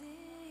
Amazing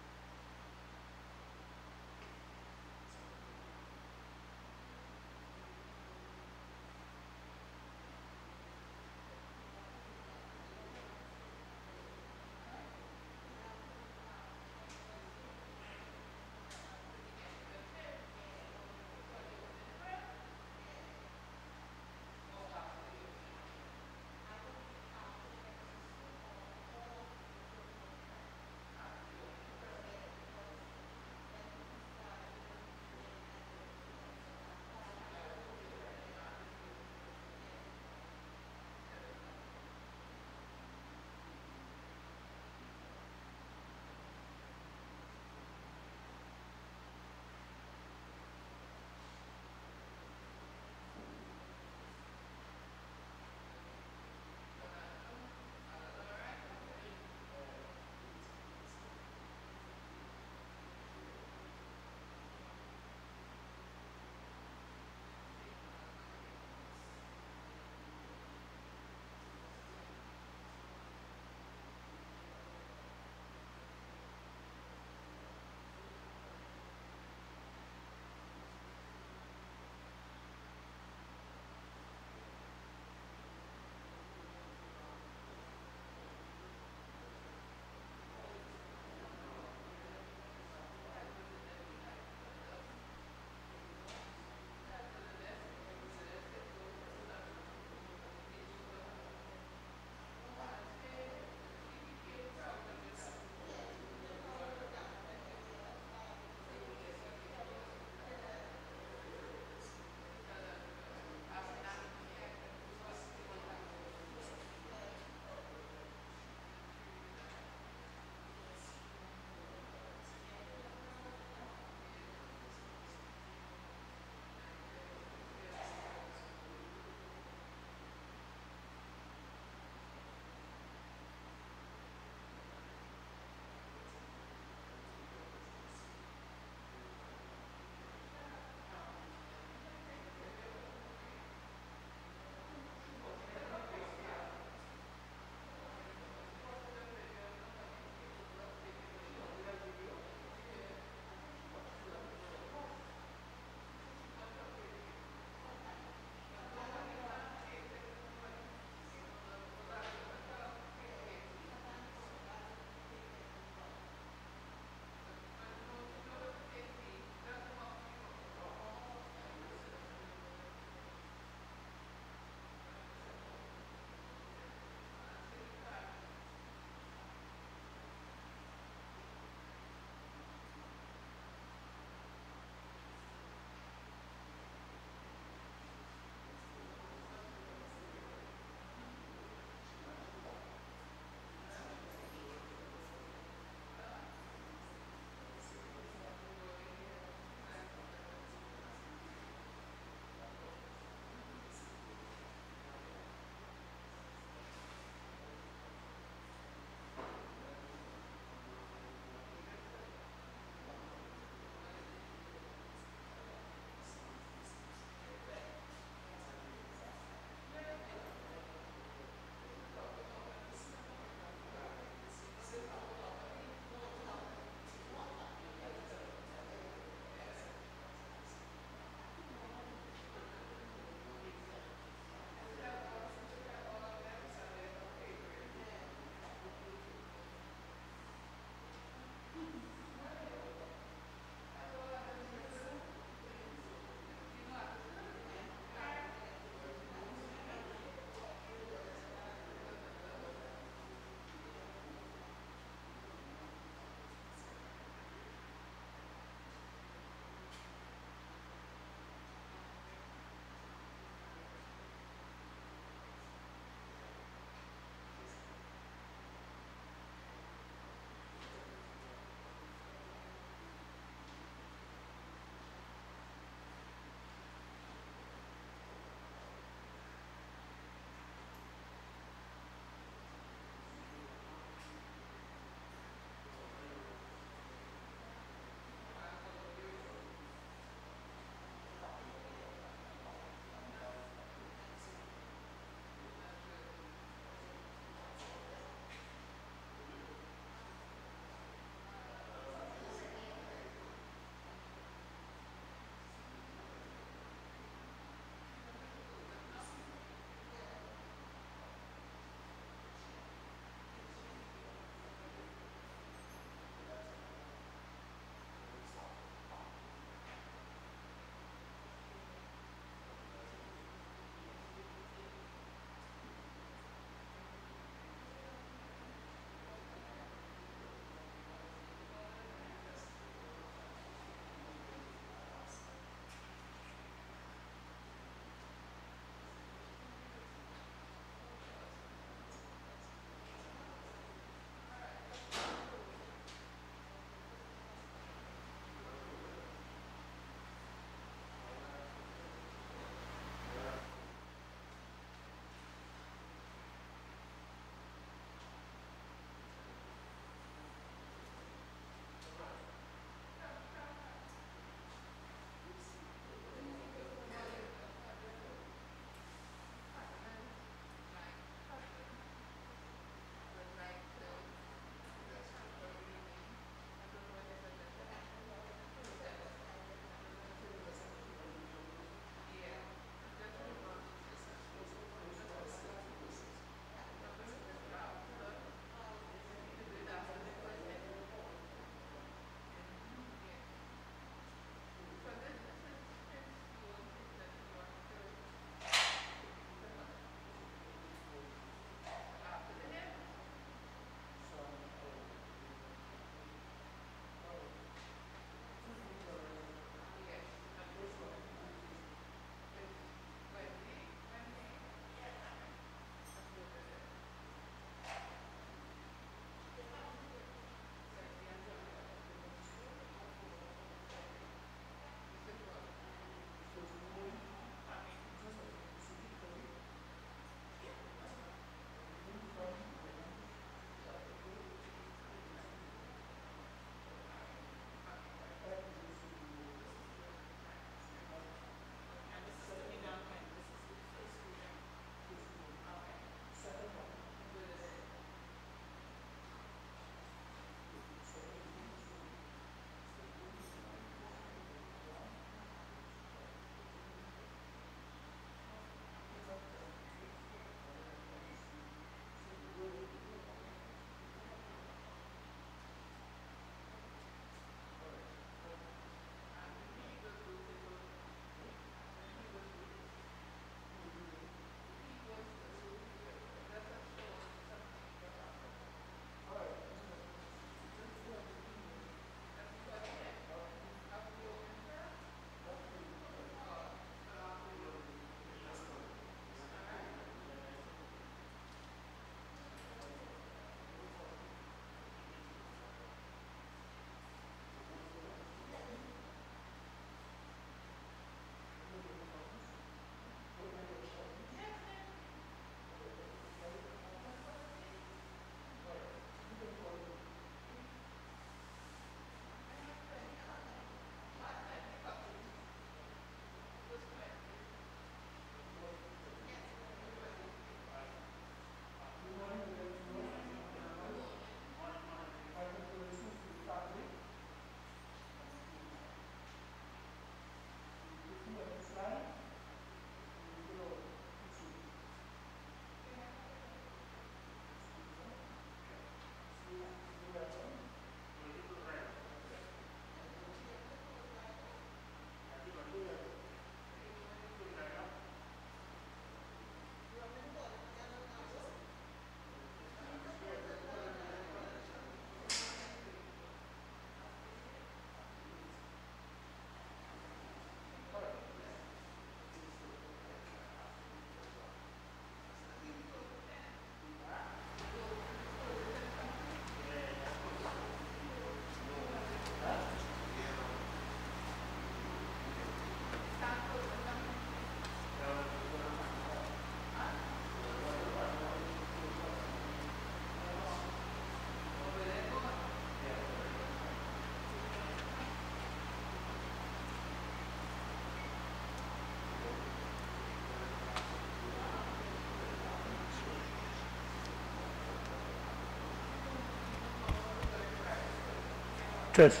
test.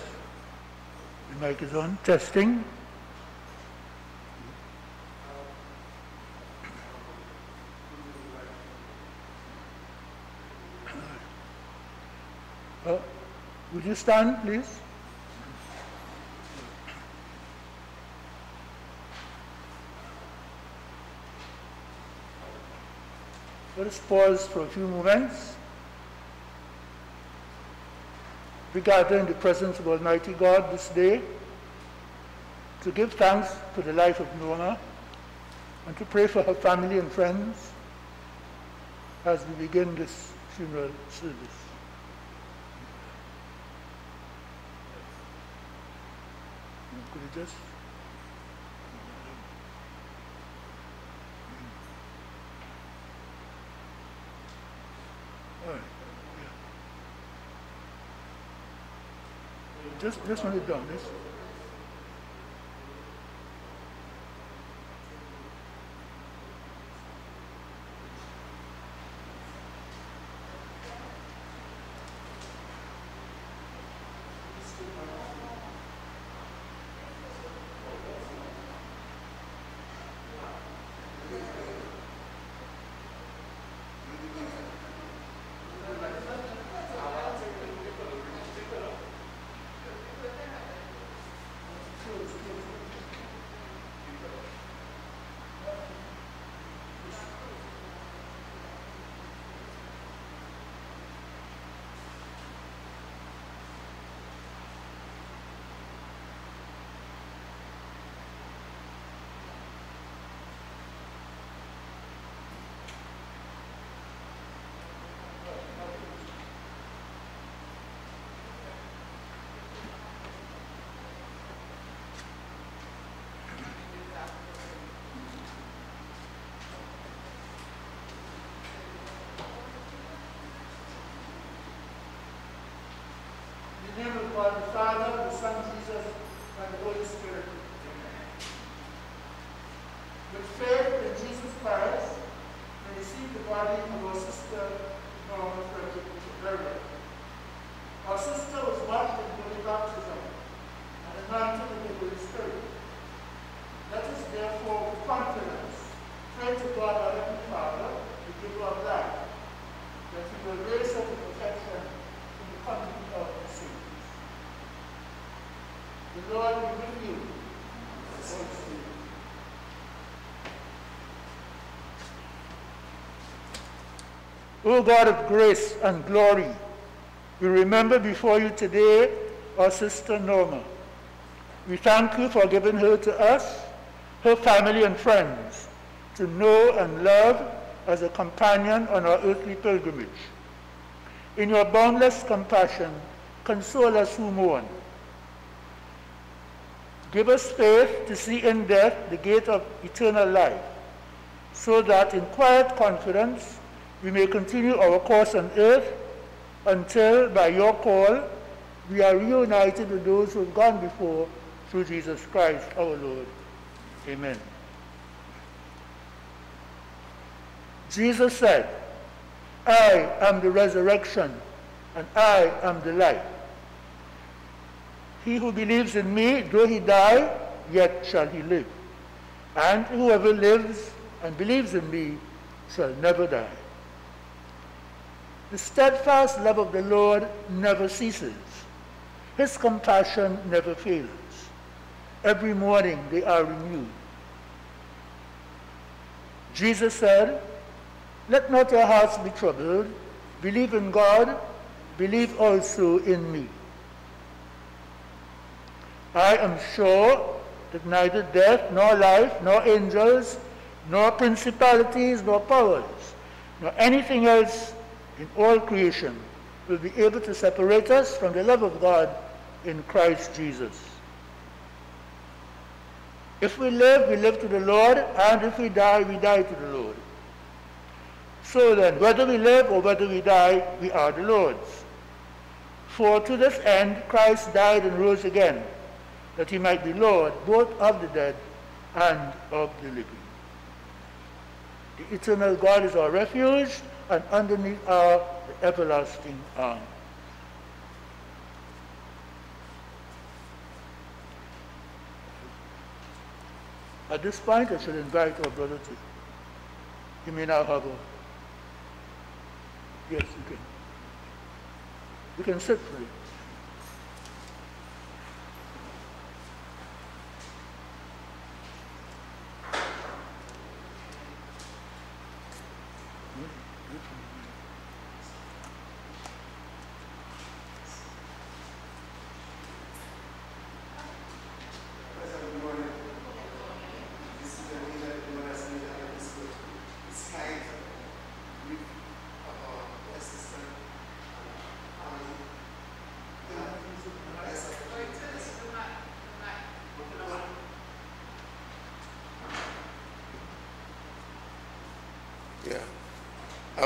The mic is on. Testing. Uh, would you stand, please? Let us pause for a few moments. We gather in the presence of Almighty God this day to give thanks for the life of Norma and to pray for her family and friends as we begin this funeral service. Could you just Just, just when you're done, this. In the name of God the Father, the Son Jesus, and the Holy Spirit. With faith in Jesus Christ, we receive the body of our sister Norma Frederick burial. Our sister was washed in holy baptism and anointed with the Holy Spirit. Let us therefore with confidence pray to God our Heavenly Father, the giver of life, that he will raise her to perfection in the company of the saints. The Lord be with you. And also with you. O God of grace and glory, we remember before you today our sister Norma. We thank you for giving her to us, her family and friends, to know and love as a companion on our earthly pilgrimage. In your boundless compassion, console us who mourn. Give us faith to see in death the gate of eternal life, so that in quiet confidence we may continue our course on earth until, by your call, we are reunited with those who have gone before through Jesus Christ our Lord. Amen. Jesus said, I am the resurrection and I am the life. He who believes in me, though he die, yet shall he live. And whoever lives and believes in me shall never die. The steadfast love of the Lord never ceases. His compassion never fails. Every morning they are renewed. Jesus said, Let not your hearts be troubled. Believe in God, believe also in me. I am sure that neither death, nor life, nor angels, nor principalities, nor powers, nor anything else in all creation will be able to separate us from the love of God in Christ Jesus. If we live, we live to the Lord, and if we die, we die to the Lord. So then, whether we live or whether we die, we are the Lord's. For to this end Christ died and rose again, that he might be Lord both of the dead and of the living. The eternal God is our refuge, and underneath are the everlasting arms. At this point, I should invite our brother to. You may now have a. Yes, you can. You can sit free.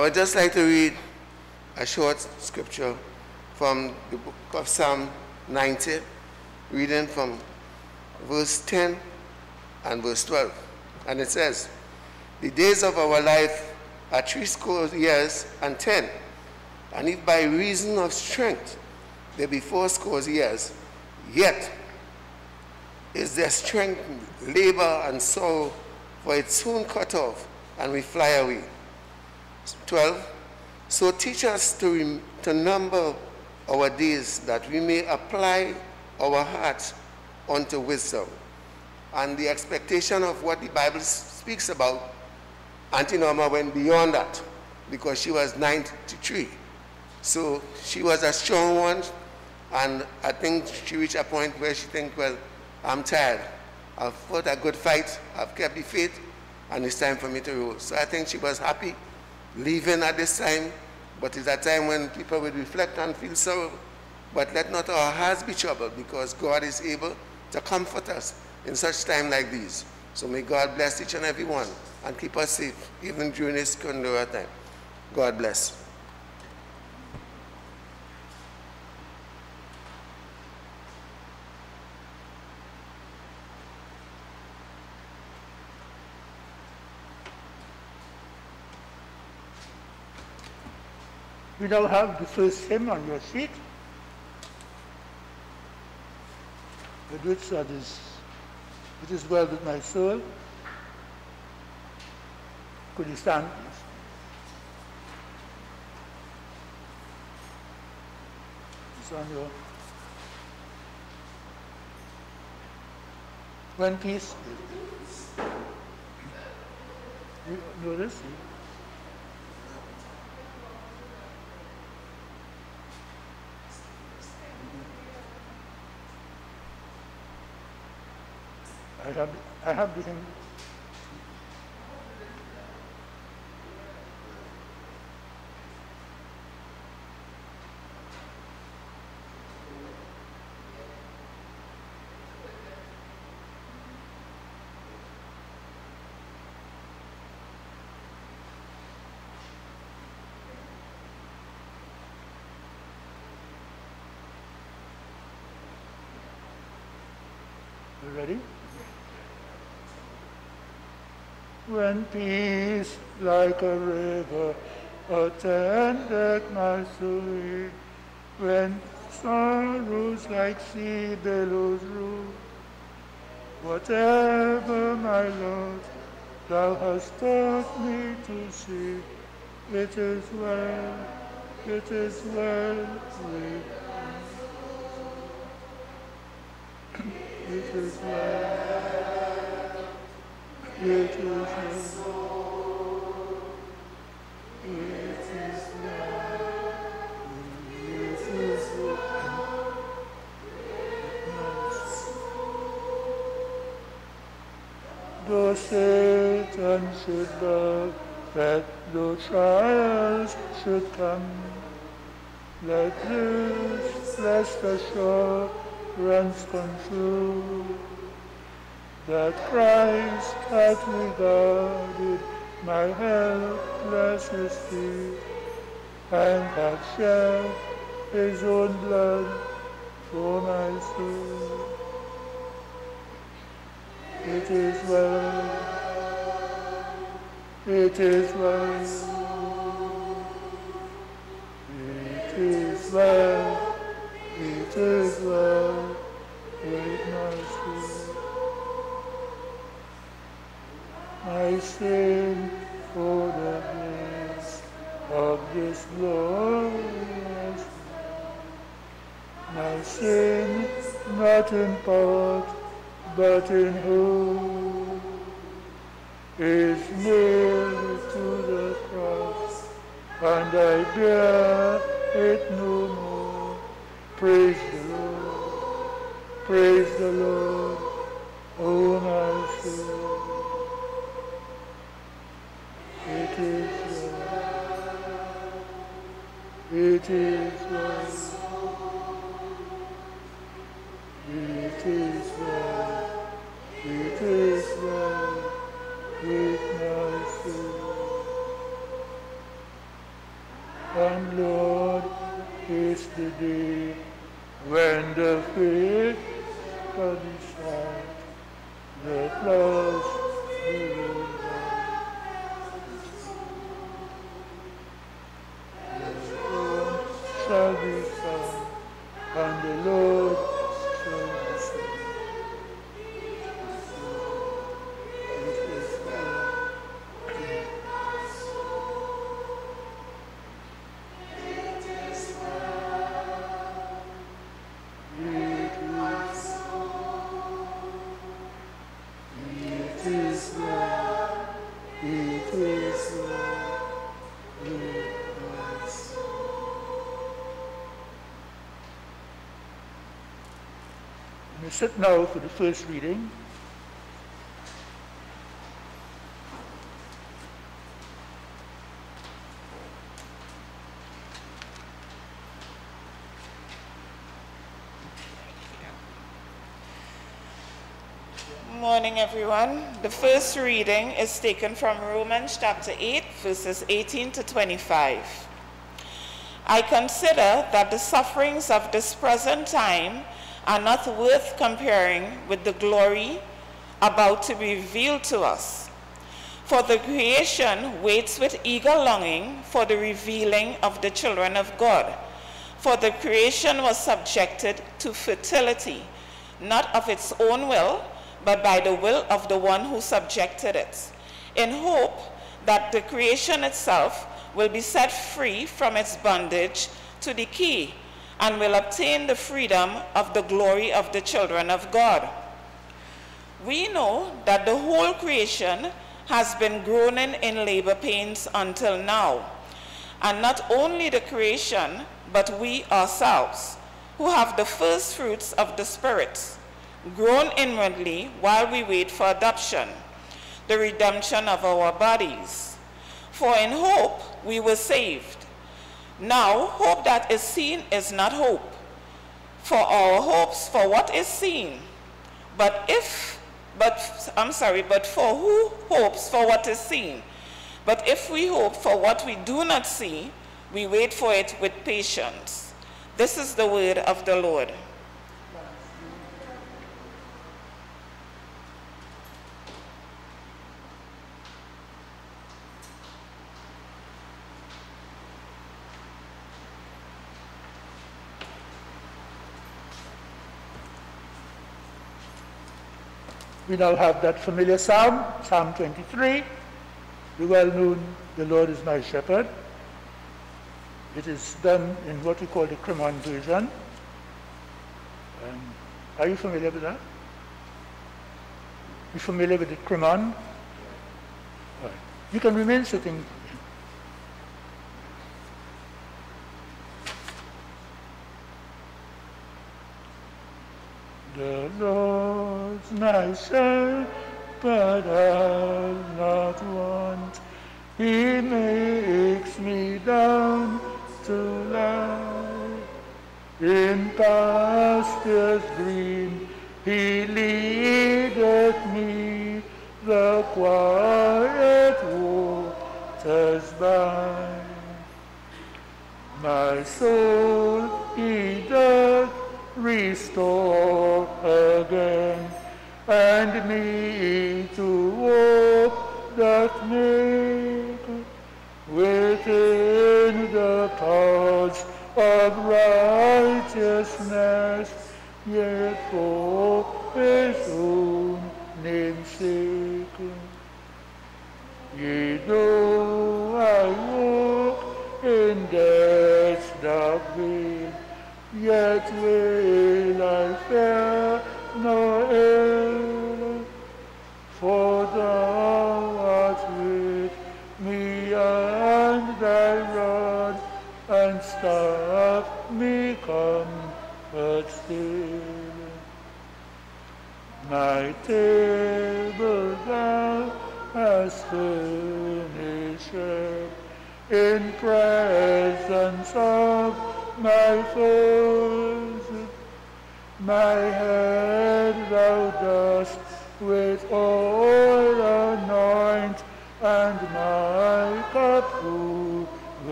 I would just like to read a short scripture from the book of Psalm 90, reading from verse 10 and verse 12. And it says, The days of our life are three score years and ten, and if by reason of strength there be four scores years, yet is their strength labor and sorrow, for it soon cut off, and we fly away. 12. So teach us to, to number our days that we may apply our hearts unto wisdom. And the expectation of what the Bible speaks about, Auntie Norma went beyond that because she was 93. So she was a strong one, and I think she reached a point where she think, well, I'm tired. I've fought a good fight, I've kept the faith, and it's time for me to roll. So I think she was happy leaving at this time, but it's a time when people will reflect and feel sorrow. But let not our hearts be troubled, because God is able to comfort us in such time like these. So may God bless each and every one and keep us safe, even during this Kundura time. God bless. We now have the first hymn on your sheet. With which is, it is well with my soul. Could you stand, please? It's on your. When peace. You know? I have, I have hymn. You ready? When peace like a river attended my soul, when sorrows like sea billows roll, whatever my Lord thou hast taught me to see, it is well, it is well with. It is well. It is well. It is well. It is well. Though Satan should love, that though trials should come, let this rest assurance come true that Christ hath regarded my helpless estate and hath shed his own blood for my soul. It is well, it is well, it is well, it is well with my soul. My sin for the grace of this glorious. My sin not in part but in whole. Is nailed to the cross and I bear it no more. Praise the Lord praise the Lord oh my soul it is well. It is well. It is well. It is well with my soul. And Lord, is the day when the faithful decide the clouds will shall be sit now for the first reading. Morning, everyone. The first reading is taken from Romans chapter 8, verses 18 to 25. I consider that the sufferings of this present time are not worth comparing with the glory about to be revealed to us. For the creation waits with eager longing for the revealing of the children of God. For the creation was subjected to fertility, not of its own will, but by the will of the one who subjected it, in hope that the creation itself will be set free from its bondage to decay and will obtain the freedom of the glory of the children of God. We know that the whole creation has been groaning in labor pains until now. And not only the creation, but we ourselves, who have the first fruits of the Spirit, groan inwardly while we wait for adoption, the redemption of our bodies. For in hope we were saved. Now, hope that is seen is not hope. For our hopes for what is seen. But if, but, I'm sorry, but for who hopes for what is seen? But if we hope for what we do not see, we wait for it with patience. This is the word of the Lord. We now have that familiar psalm, Psalm 23, the well-known, the Lord is my shepherd. It is done in what we call the Crimond version. Um, are you familiar with that? You familiar with the Crimond? Right. You can remain sitting. The Lord's my shepherd, I'll not want. He makes me down to lie in pastures green. He leadeth me the quiet and me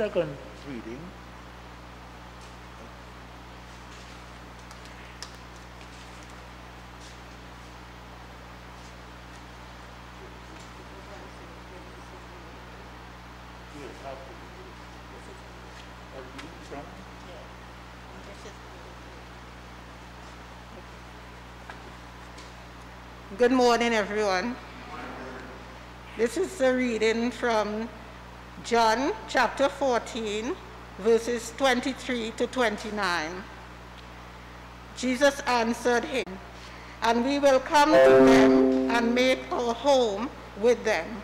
second reading Good morning, everyone. This is a reading from John chapter 14, verses 23 to 29. Jesus answered him, And we will come to them and make our home with them.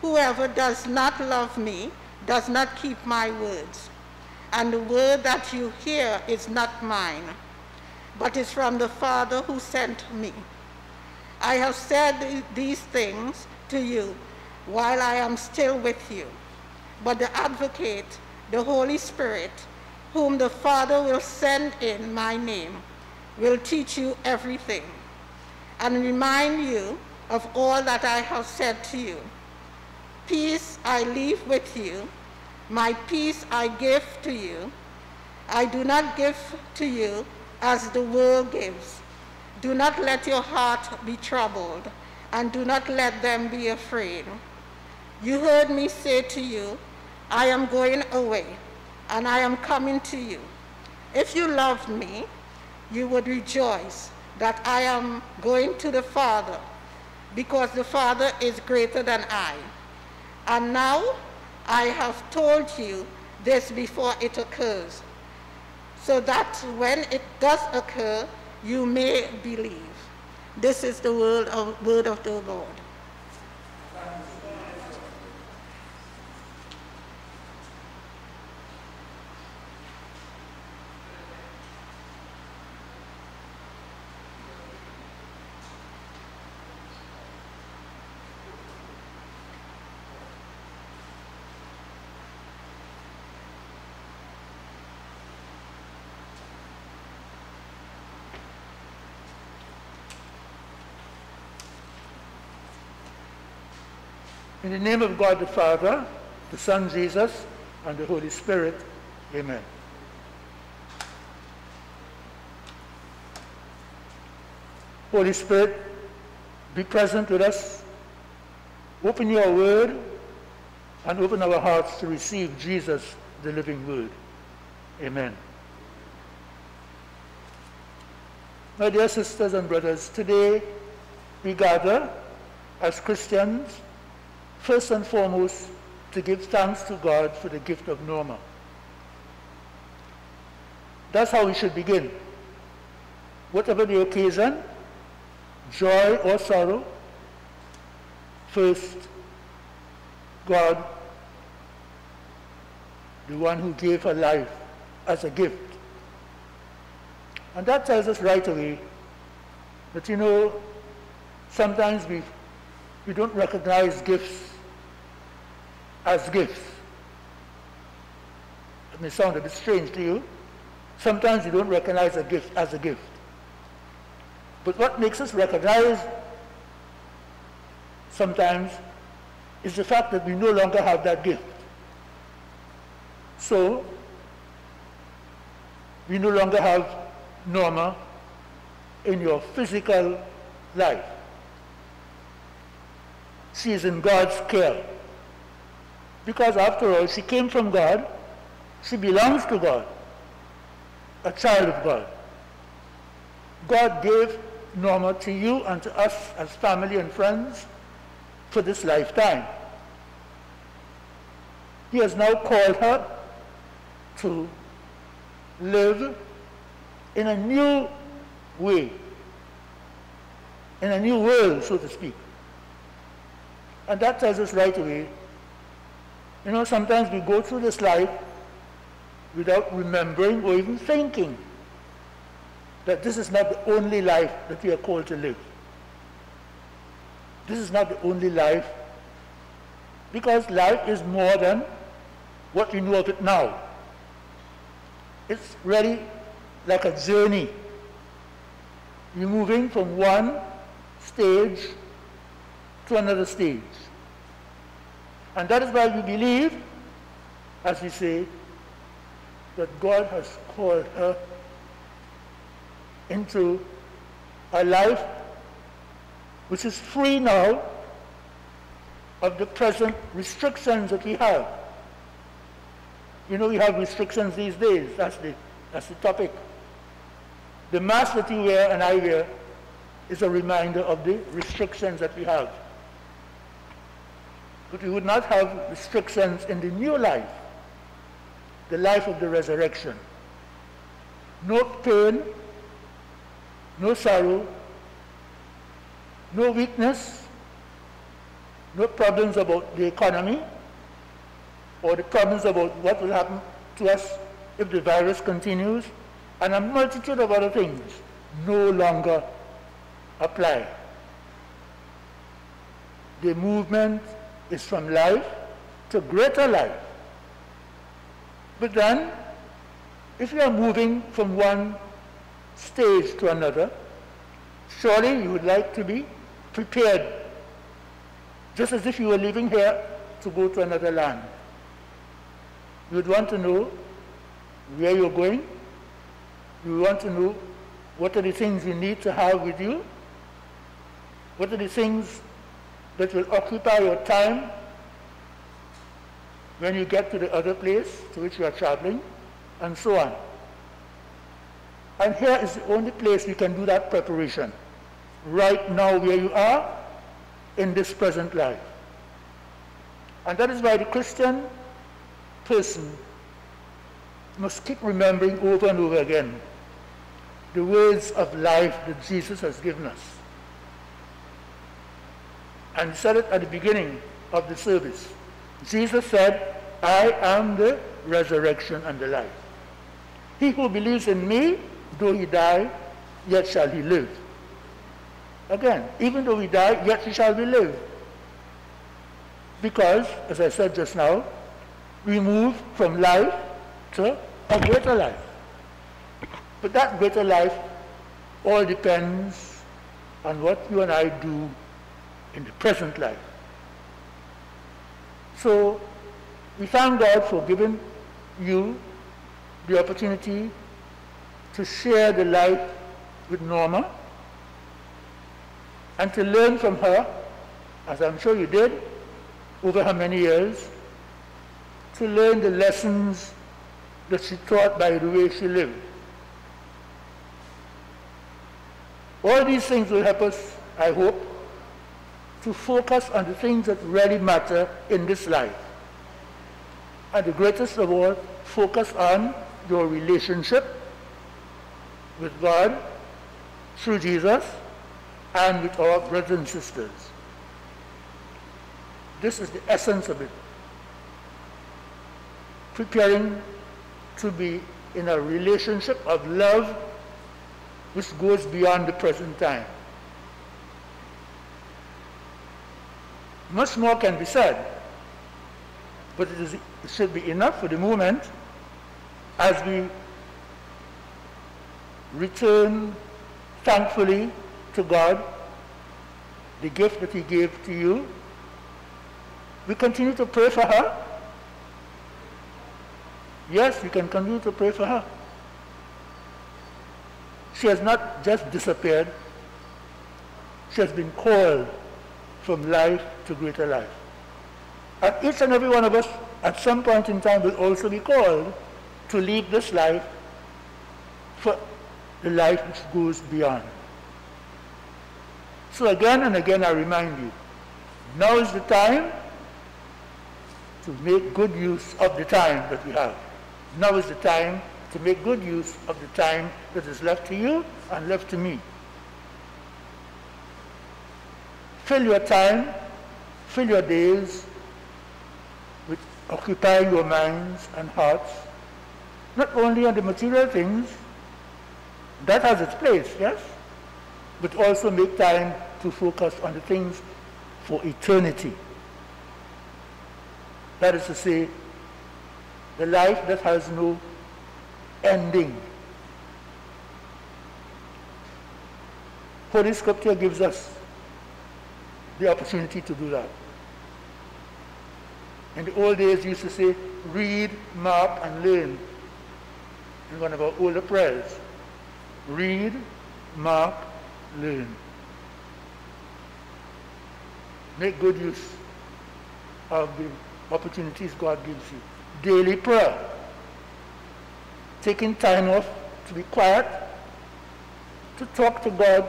Whoever does not love me does not keep my words. And the word that you hear is not mine, but is from the Father who sent me. I have said these things to you while I am still with you. But the advocate, the Holy Spirit, whom the Father will send in my name, will teach you everything and remind you of all that I have said to you. Peace I leave with you, my peace I give to you. I do not give to you as the world gives. Do not let your heart be troubled, and do not let them be afraid. You heard me say to you, I am going away, and I am coming to you. If you loved me, you would rejoice that I am going to the Father, because the Father is greater than I. And now I have told you this before it occurs, so that when it does occur, you may believe. This is the word of, word of the Lord. In the name of God the Father, the Son Jesus, and the Holy Spirit, amen. Holy Spirit, be present with us. Open your word and open our hearts to receive Jesus, the living word. Amen. My dear sisters and brothers, today we gather as Christians first and foremost to give thanks to God for the gift of Norma. That's how we should begin. Whatever the occasion, joy or sorrow, first, God, the one who gave her life as a gift. And that tells us right away that, you know, sometimes we, we don't recognize gifts as gifts. It may sound a bit strange to you. Sometimes you don't recognize a gift as a gift. But what makes us recognize sometimes is the fact that we no longer have that gift. So, we no longer have Norma in your physical life. She is in God's care. Because after all, she came from God. She belongs to God. A child of God. God gave Norma to you and to us as family and friends for this lifetime. He has now called her to live in a new way, in a new world, so to speak. And that tells us right away, you know, sometimes we go through this life without remembering or even thinking that this is not the only life that we are called to live. This is not the only life because life is more than what we know of it now. It's really like a journey. You're moving from one stage to another stage. And that is why we believe, as we say, that God has called her into a life which is free now of the present restrictions that we have. You know, we have restrictions these days. That's the, that's the topic. The mask that you wear and I wear is a reminder of the restrictions that we have. But we would not have restrictions in the new life, the life of the resurrection. No pain, no sorrow, no weakness, no problems about the economy, or the problems about what will happen to us if the virus continues, and a multitude of other things no longer apply. The movement is from life to greater life. But then, if you are moving from one stage to another, surely you would like to be prepared, just as if you were leaving here to go to another land. You would want to know where you're going. You want to know what are the things you need to have with you. What are the things that will occupy your time when you get to the other place to which you are traveling, and so on. And here is the only place you can do that preparation. Right now where you are in this present life. And that is why the Christian person must keep remembering over and over again the words of life that Jesus has given us. And said it at the beginning of the service. Jesus said, I am the resurrection and the life. He who believes in me, though he die, yet shall he live. Again, even though he die, yet he shall be live. Because, as I said just now, we move from life to a greater life. But that greater life all depends on what you and I do in the present life. So we thank God for giving you the opportunity to share the life with Norma and to learn from her, as I'm sure you did, over her many years, to learn the lessons that she taught by the way she lived. All these things will help us, I hope, to focus on the things that really matter in this life. And the greatest of all, focus on your relationship with God through Jesus and with our brothers and sisters. This is the essence of it preparing to be in a relationship of love which goes beyond the present time. Much more can be said, but it, is, it should be enough for the moment as we return thankfully to God the gift that he gave to you. We continue to pray for her. Yes, we can continue to pray for her. She has not just disappeared. She has been called from life to greater life. And each and every one of us at some point in time will also be called to leave this life for the life which goes beyond. So again and again I remind you, now is the time to make good use of the time that we have. Now is the time to make good use of the time that is left to you and left to me. Fill your time, fill your days with occupying your minds and hearts, not only on the material things, that has its place, yes, but also make time to focus on the things for eternity. That is to say, the life that has no ending. Holy Scripture gives us the opportunity to do that. In the old days, used to say, read, mark, and learn. In one of our older prayers, read, mark, learn. Make good use of the opportunities God gives you. Daily prayer. Taking time off to be quiet, to talk to God,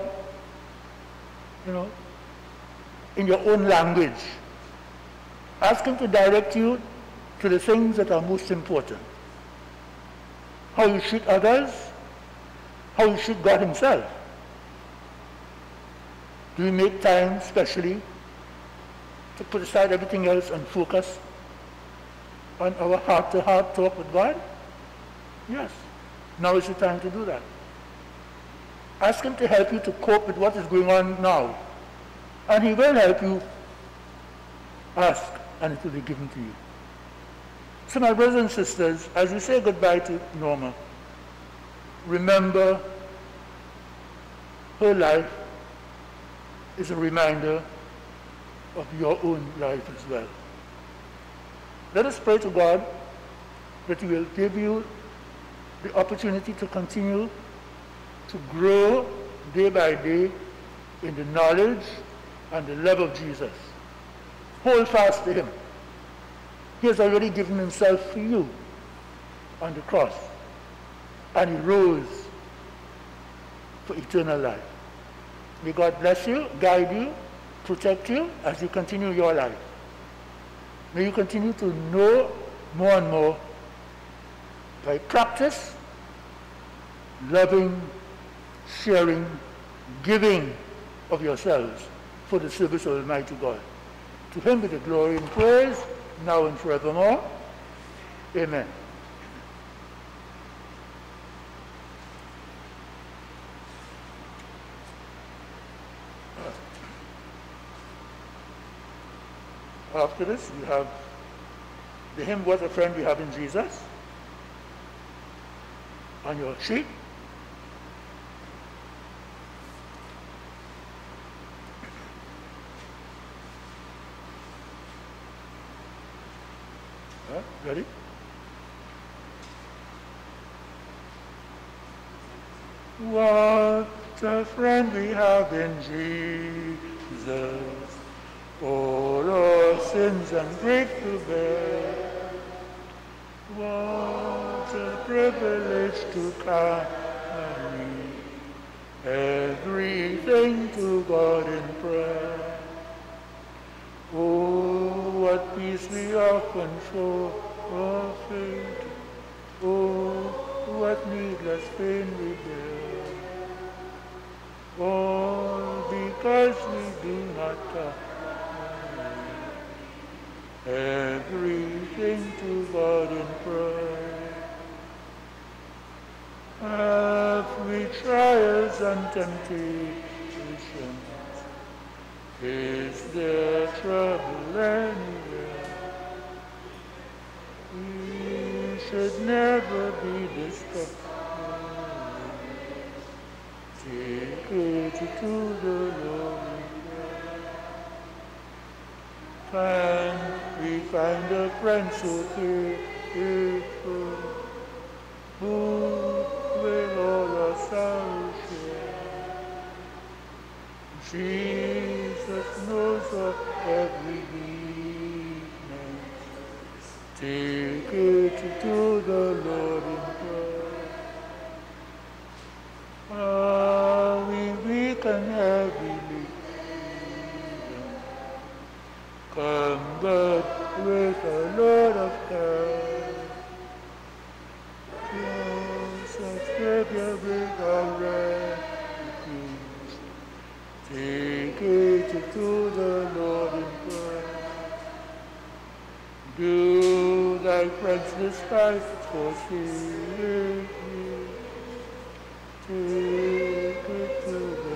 you know, in your own language. Ask Him to direct you to the things that are most important. How you treat others, how you treat God Himself. Do you make time specially to put aside everything else and focus on our heart-to-heart talk with God? Yes. Now is the time to do that. Ask Him to help you to cope with what is going on now. And He will help you. Ask, and it will be given to you. So my brothers and sisters, as we say goodbye to Norma, remember her life is a reminder of your own life as well. Let us pray to God that He will give you the opportunity to continue to grow day by day in the knowledge and the love of Jesus. Hold fast to Him. He has already given Himself for you on the cross, and He rose for eternal life. May God bless you, guide you, protect you as you continue your life. May you continue to know more and more by practice, loving, sharing, giving of yourselves for the service of Almighty God. To him be the glory and praise, now and forevermore. Amen. After this, we have the hymn, What a Friend We Have in Jesus, on your sheet. Uh, ready? What a friend we have in Jesus, all our sins and grief to bear. What a privilege to carry everything to God in prayer. Oh, what peace we often forfeit. Oh, what needless pain we bear. All because we do not carry everything to God in prayer. We trials and temptations? Is there trouble anywhere? We should never be discouraged. Take it to the Lord find, we find a friend so faithful, who will all our sorrow share. Jesus knows our every weakness. Take it to the Lord in prayer. Ah, we weak and heavy come but with a load of care. Jesus, Savior, bring our refuge. Take it to the Lord in prayer. Do thy friends despise to the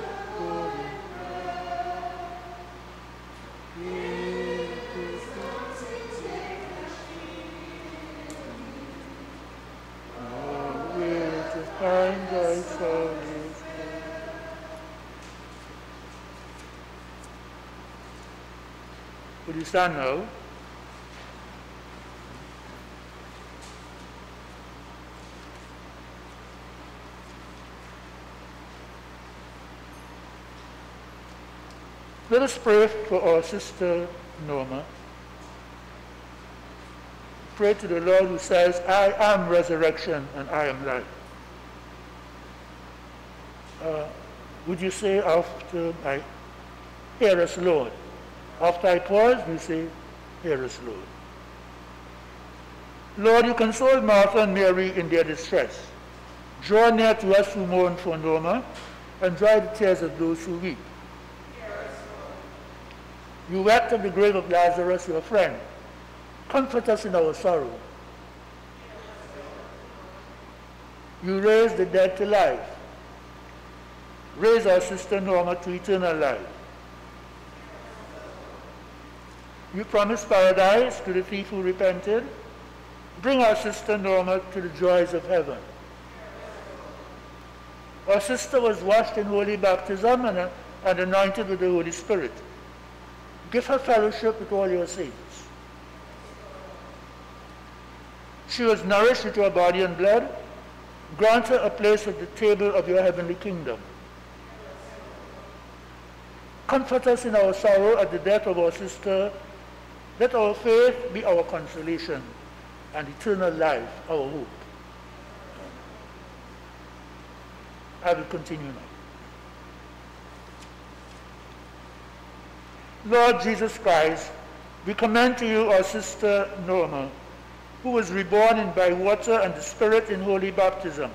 to thy solace Would you stand now? Let us pray for our sister Norma. Pray to the Lord who says, I am resurrection and I am life. Uh, would you say after I, hear us, Lord? After I pause, you say, hear us, Lord. Lord, you console Martha and Mary in their distress. Draw near to us who mourn for Norma and dry the tears of those who weep. You wept at the grave of Lazarus, your friend. Comfort us in our sorrow. You raised the dead to life. Raise our sister Norma to eternal life. You promised paradise to the thief who repented. Bring our sister Norma to the joys of heaven. Our sister was washed in holy baptism and, uh, and anointed with the Holy Spirit. Give her fellowship with all your saints. She was nourished with your body and blood. Grant her a place at the table of your heavenly kingdom. Comfort us in our sorrow at the death of our sister. Let our faith be our consolation and eternal life our hope. I will continue now. Lord Jesus Christ, we commend to you our sister Norma, who was reborn in by water and the Spirit in holy baptism.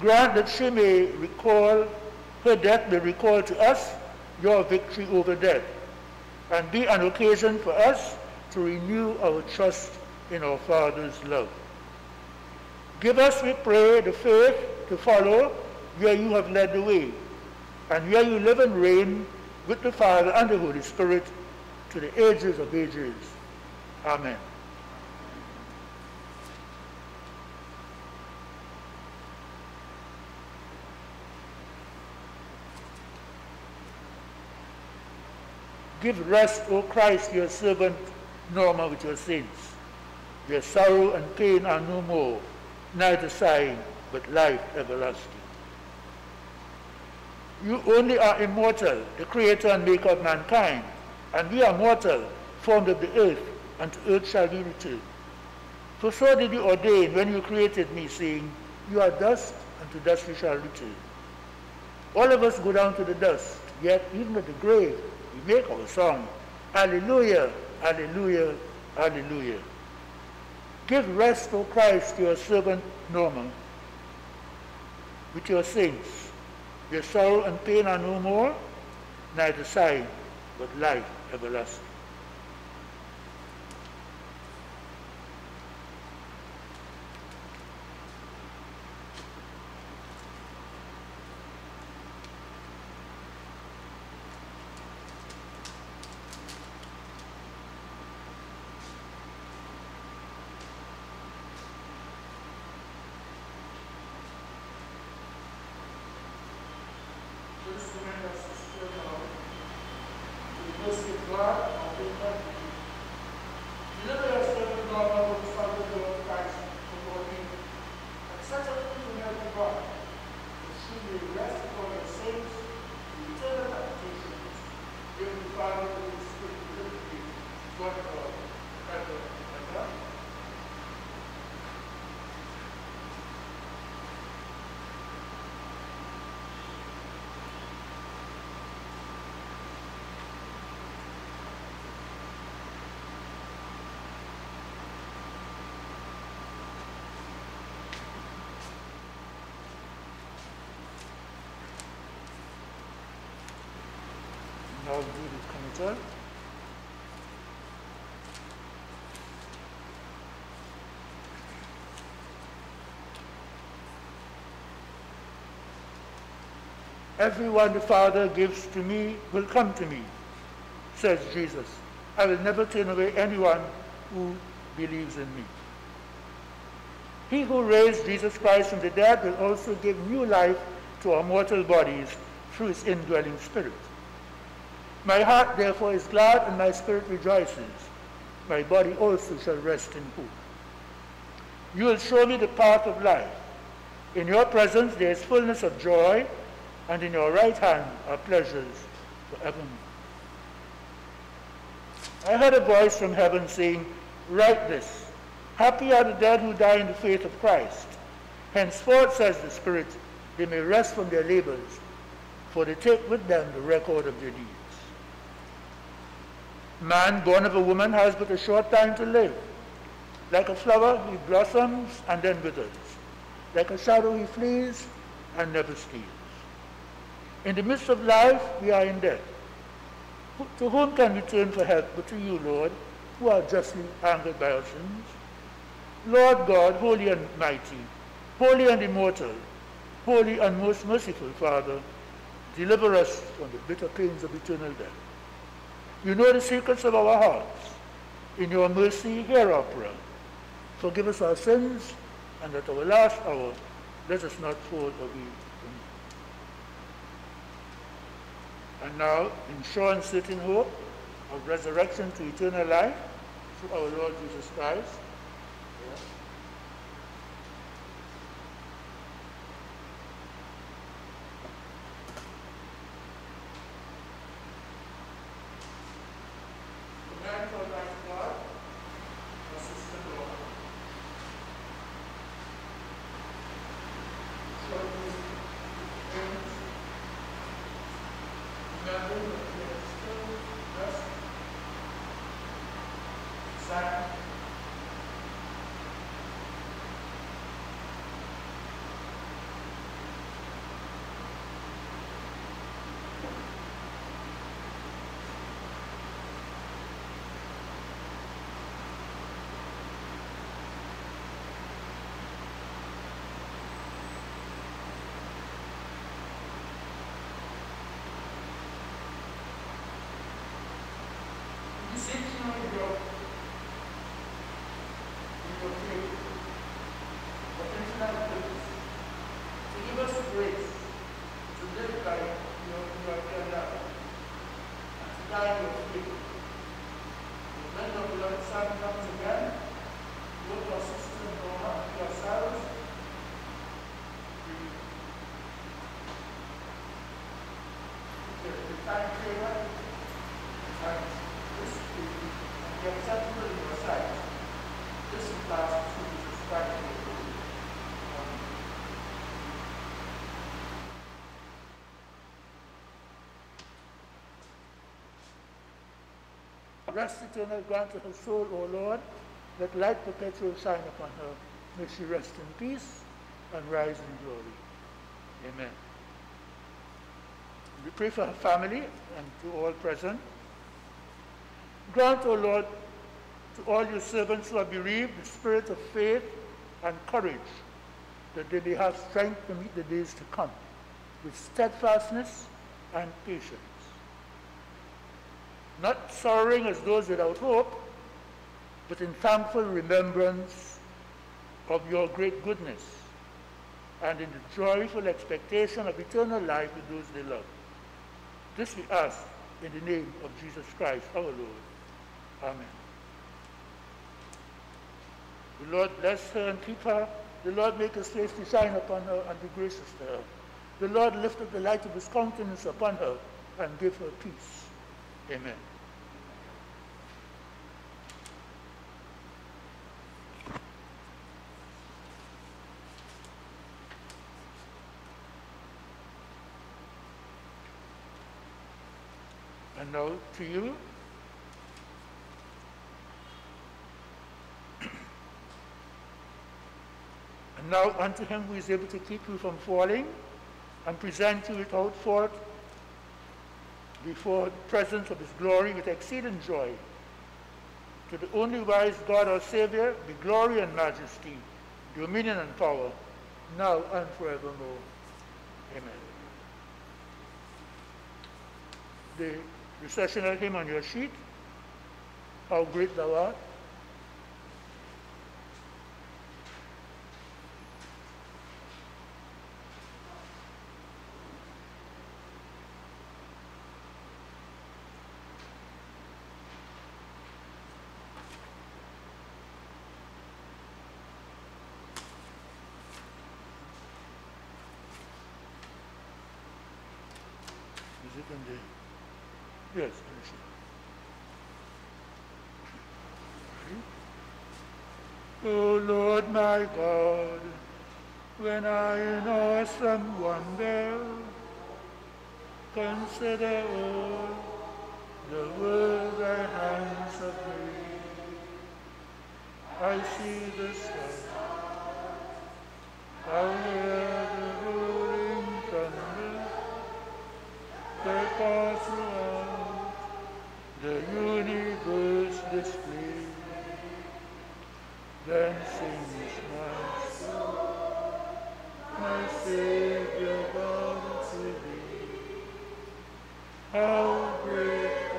Grant that she may recall, her death may recall to us your victory over death, and be an occasion for us to renew our trust in our Father's love. Give us, we pray, the faith to follow where you have led the way, and where you live and reign with the Father and the Holy Spirit to the ages of ages. Amen. Give rest, O Christ, your servant Norma with your saints. Their sorrow and pain are no more, neither sighing, but life everlasting. You only are immortal, the creator and maker of mankind, and we are mortal, formed of the earth, and to earth shall we return. For so did you ordain when you created me, saying, You are dust, and to dust you shall return. All of us go down to the dust, yet even at the grave, we make our song, Alleluia, Alleluia, Alleluia. Give rest, O Christ, to your servant Norma, with your saints. Your sorrow and pain are no more, neither sighing, but life everlasting. Let's commend our sister now to the mercy of God and being mercy. Deliver your servant, Lord, who is Son of the Lord Christ, the Lord Jesus. And such a people may be God, that she may rest upon your saints, in eternal habitations, given the Father, and the Spirit, and the liberty, one God, ever and ever. Do the. Everyone the Father gives to me will come to me, says Jesus. I will never turn away anyone who believes in me. He who raised Jesus Christ from the dead will also give new life to our mortal bodies through his indwelling spirit. My heart therefore is glad and my spirit rejoices. My body also shall rest in hope. You will show me the path of life. In your presence there is fullness of joy, and in your right hand are pleasures forevermore. I heard a voice from heaven saying, Write this. Happy are the dead who die in the faith of Christ. Henceforth, says the Spirit, they may rest from their labors, for they take with them the record of their deeds. Man born of a woman has but a short time to live. Like a flower, he blossoms and then withers. Like a shadow, he flees and never stays. In the midst of life, we are in death. To whom can we turn for help but to you, Lord, who are justly angered by our sins? Lord God, holy and mighty, holy and immortal, holy and most merciful Father, deliver us from the bitter pains of eternal death. You know the secrets of our hearts. In your mercy, hear our prayer. Forgive us our sins, and at our last hour, let us not fall away from you. And now, in sure and certain hope of resurrection to eternal life through our Lord Jesus Christ, The man called by God was his Lord. So his parents remember that he had still just sad You seek to know your, your faith, your personal purpose, to give us grace to live by your, your, your love, and to die in your faith. When the blood sun comes again, both our sister Norma and yourselves, we, the, the time favor, and this will be acceptable in your sight. This through Jesus Christ. Rest eternal grant to her soul, O Lord. that light perpetual shine upon her. May she rest in peace and rise in glory. Amen. We pray for her family and to all present. Grant, O Lord, to all your servants who are bereaved the spirit of faith and courage, that they may have strength to meet the days to come with steadfastness and patience not sorrowing as those without hope, but in thankful remembrance of your great goodness and in the joyful expectation of eternal life with those they love. This we ask in the name of Jesus Christ, our Lord. Amen. The Lord bless her and keep her. The Lord make his face to shine upon her and be gracious to her. The Lord lift up the light of his countenance upon her and give her peace. Amen. And now to you. Now unto him who is able to keep you from falling and present you without fault before the presence of his glory with exceeding joy. To the only wise God our Savior be glory and majesty, dominion and power, now and forevermore. Amen. The recessional hymn on your sheet, How Great Thou Art. On the, yes, on the sheet. O Lord my God, when I in awesome wonder consider all the work thy hands have made, I see the stars, I hear they pass throughout the universe display. Then sings my soul, my Savior God to thee. How great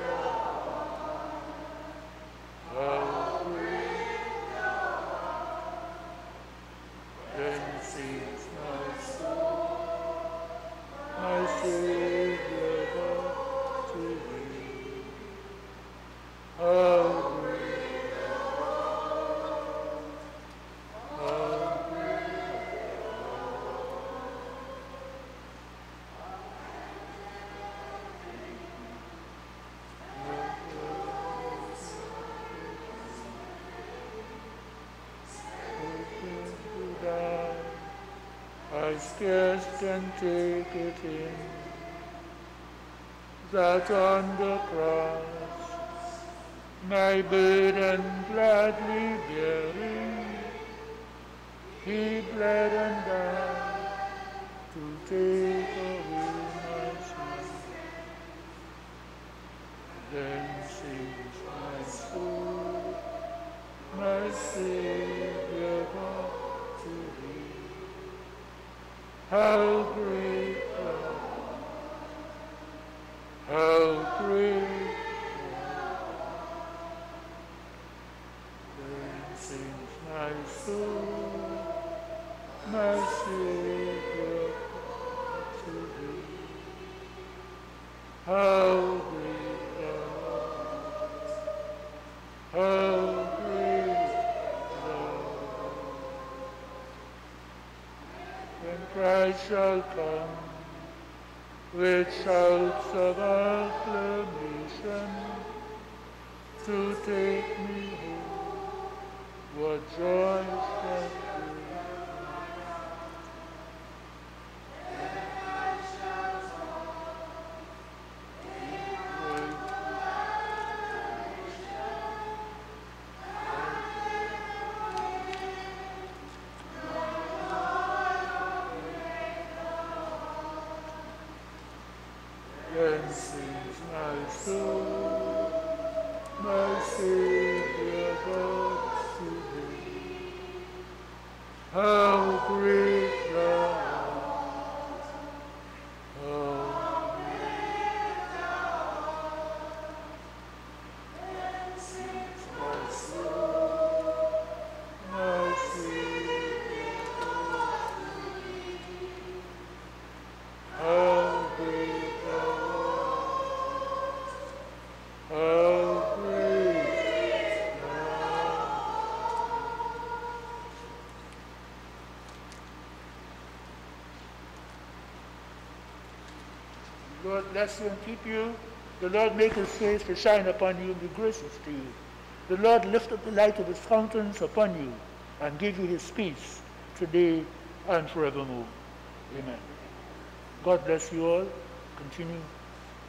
Can take it in. That on the cross my burden gladly bearing, he bled and died to take away my sin. Then sings my soul, my Savior How Lord bless you and keep you. The Lord make his face to shine upon you and be gracious to you. The Lord lift up the light of his countenance upon you and give you his peace today and forevermore. Amen. God bless you all. Continue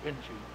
in Jesus.